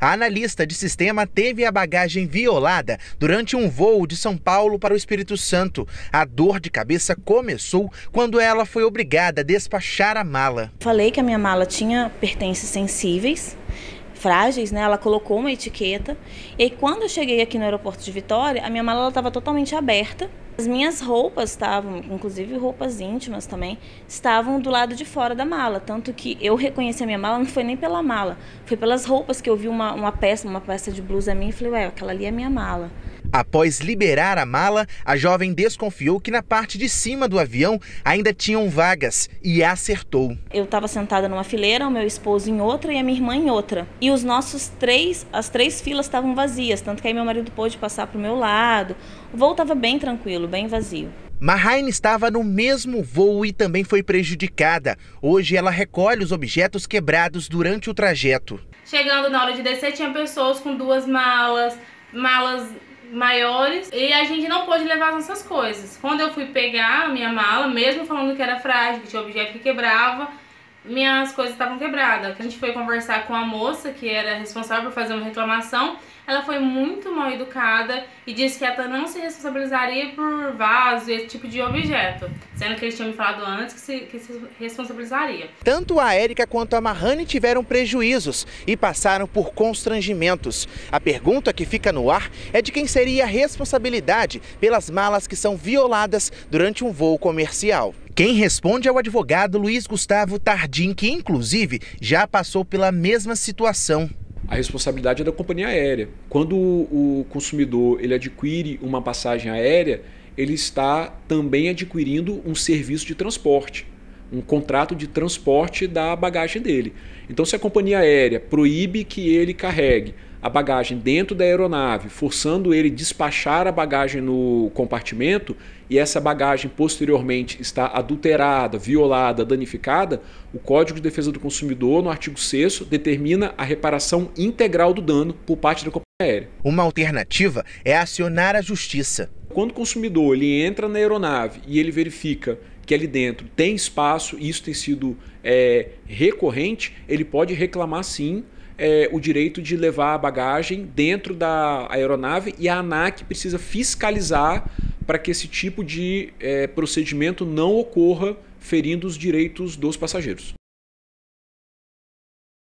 A analista de sistema teve a bagagem violada durante um voo de São Paulo para o Espírito Santo. A dor de cabeça começou quando ela foi obrigada a despachar a mala. Falei que a minha mala tinha pertences sensíveis frágeis, né? Ela colocou uma etiqueta. E aí, quando eu cheguei aqui no aeroporto de Vitória, a minha mala estava totalmente aberta. As minhas roupas estavam, inclusive roupas íntimas também, estavam do lado de fora da mala. Tanto que eu reconheci a minha mala, não foi nem pela mala, foi pelas roupas que eu vi uma, uma peça, uma peça de blusa minha e falei, ué, aquela ali é minha mala. Após liberar a mala, a jovem desconfiou que na parte de cima do avião ainda tinham vagas e acertou. Eu estava sentada numa fileira, o meu esposo em outra e a minha irmã em outra. E os nossos três, as três filas estavam vazias, tanto que aí meu marido pôde passar para o meu lado. O voo estava bem tranquilo, bem vazio. Mahaine estava no mesmo voo e também foi prejudicada. Hoje ela recolhe os objetos quebrados durante o trajeto. Chegando na hora de descer, tinha pessoas com duas malas, malas maiores e a gente não pôde levar as nossas coisas. Quando eu fui pegar a minha mala, mesmo falando que era frágil, que tinha objeto que quebrava, minhas coisas estavam quebradas. A gente foi conversar com a moça que era responsável por fazer uma reclamação. Ela foi muito mal educada e disse que ela não se responsabilizaria por vaso e esse tipo de objeto, sendo que eles tinham me falado antes que se, que se responsabilizaria. Tanto a Érica quanto a Mahane tiveram prejuízos e passaram por constrangimentos. A pergunta que fica no ar é de quem seria a responsabilidade pelas malas que são violadas durante um voo comercial. Quem responde é o advogado Luiz Gustavo Tardim, que inclusive já passou pela mesma situação. A responsabilidade é da companhia aérea. Quando o consumidor ele adquire uma passagem aérea, ele está também adquirindo um serviço de transporte, um contrato de transporte da bagagem dele. Então, se a companhia aérea proíbe que ele carregue a bagagem dentro da aeronave, forçando ele despachar a bagagem no compartimento e essa bagagem posteriormente está adulterada, violada, danificada, o Código de Defesa do Consumidor, no artigo 6 determina a reparação integral do dano por parte da companhia aérea. Uma alternativa é acionar a justiça. Quando o consumidor ele entra na aeronave e ele verifica que ali dentro tem espaço, e isso tem sido é, recorrente, ele pode reclamar sim é, o direito de levar a bagagem dentro da aeronave e a ANAC precisa fiscalizar para que esse tipo de é, procedimento não ocorra ferindo os direitos dos passageiros.